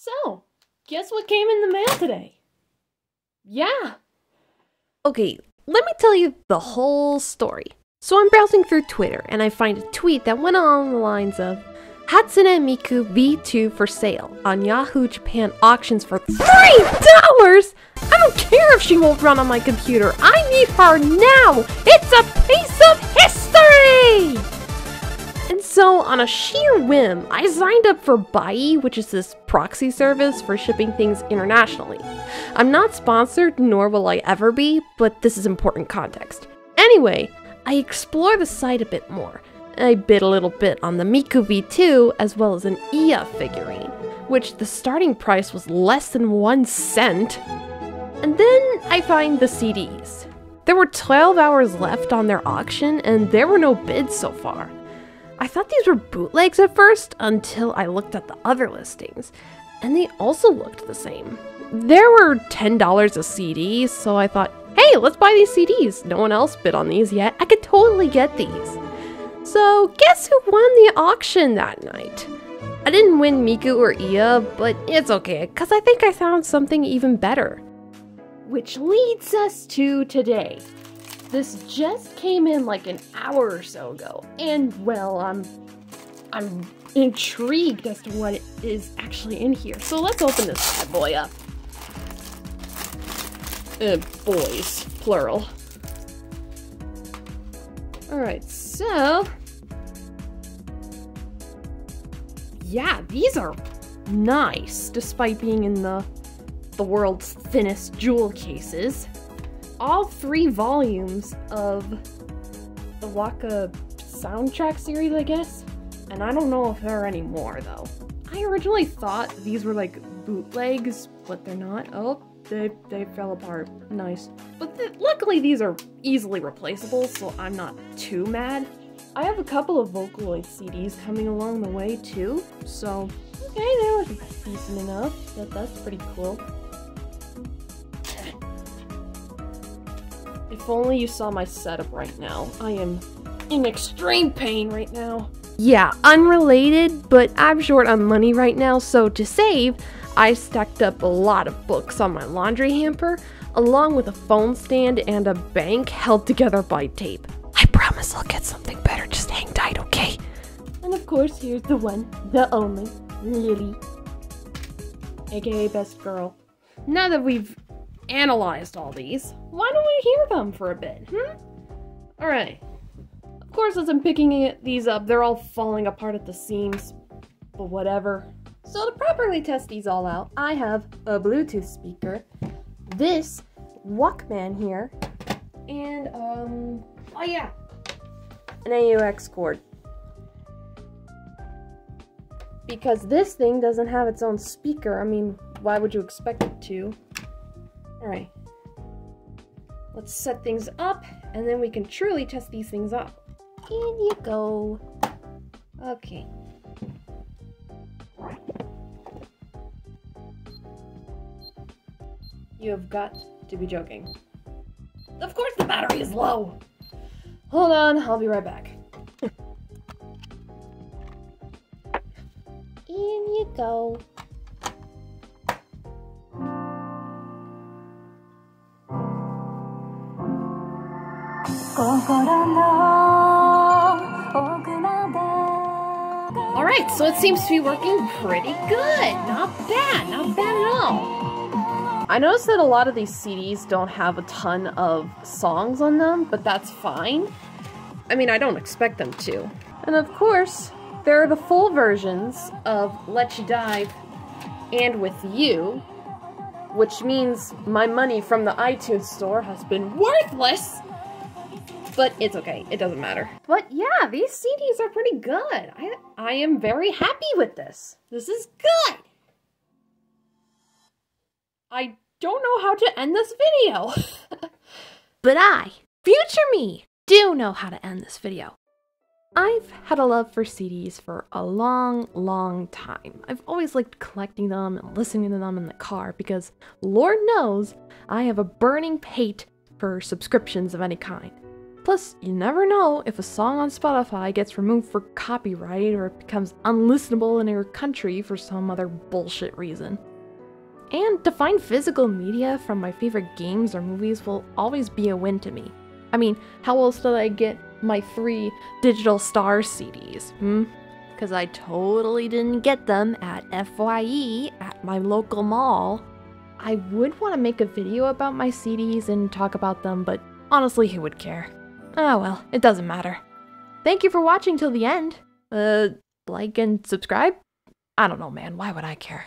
So, guess what came in the mail today? Yeah. Okay, let me tell you the whole story. So I'm browsing through Twitter and I find a tweet that went along the lines of Hatsune Miku V2 for sale on Yahoo Japan auctions for $3! I don't care if she won't run on my computer. I need her now! It's a piece of so, on a sheer whim, I signed up for Buyee, which is this proxy service for shipping things internationally. I'm not sponsored, nor will I ever be, but this is important context. Anyway, I explore the site a bit more. I bid a little bit on the Miku V2 as well as an IA figurine, which the starting price was less than one cent. And then I find the CDs. There were 12 hours left on their auction, and there were no bids so far. I thought these were bootlegs at first until I looked at the other listings, and they also looked the same. There were $10 a CD, so I thought, hey, let's buy these CDs. No one else bid on these yet. I could totally get these. So, guess who won the auction that night? I didn't win Miku or IA, but it's okay, because I think I found something even better. Which leads us to today. This just came in like an hour or so ago, and well, I'm I'm intrigued as to what is actually in here. So let's open this bad boy up. Uh, boys, plural. Alright, so... Yeah, these are nice, despite being in the, the world's thinnest jewel cases. All three volumes of the WACCA soundtrack series, I guess. And I don't know if there are any more, though. I originally thought these were like bootlegs, but they're not. Oh, they, they fell apart. Nice. But th luckily these are easily replaceable, so I'm not too mad. I have a couple of Vocaloid CDs coming along the way too, so okay, they were decent enough. That, that's pretty cool. If only you saw my setup right now. I am in extreme pain right now. Yeah, unrelated, but I'm short on money right now, so to save, I stacked up a lot of books on my laundry hamper, along with a phone stand and a bank held together by tape. I promise I'll get something better, just hang tight, okay? And of course, here's the one, the only, Lily. AKA Best Girl. Now that we've analyzed all these, why don't we hear them for a bit, hmm? Alright. Of course, as I'm picking these up, they're all falling apart at the seams, but whatever. So to properly test these all out, I have a Bluetooth speaker, this Walkman here, and, um, oh yeah, an AUX cord. Because this thing doesn't have its own speaker, I mean, why would you expect it to? Alright. Let's set things up, and then we can truly test these things out. In you go. Okay. You have got to be joking. Of course the battery is low! Hold on, I'll be right back. In you go. Alright, so it seems to be working pretty good. Not bad, not bad at all. I noticed that a lot of these CDs don't have a ton of songs on them, but that's fine. I mean, I don't expect them to. And of course, there are the full versions of Let You Dive and With You, which means my money from the iTunes store has been worthless but it's okay. It doesn't matter. But yeah, these CDs are pretty good. I, I am very happy with this. This is good. I don't know how to end this video. but I, future me, do know how to end this video. I've had a love for CDs for a long, long time. I've always liked collecting them and listening to them in the car because, Lord knows, I have a burning hate for subscriptions of any kind. Plus, you never know if a song on Spotify gets removed for copyright or it becomes unlistenable in your country for some other bullshit reason. And to find physical media from my favorite games or movies will always be a win to me. I mean, how else did I get my three Digital Star CDs, hmm? Because I totally didn't get them at FYE at my local mall. I would want to make a video about my CDs and talk about them, but honestly, who would care? Oh well, it doesn't matter. Thank you for watching till the end. Uh, like and subscribe? I don't know, man. Why would I care?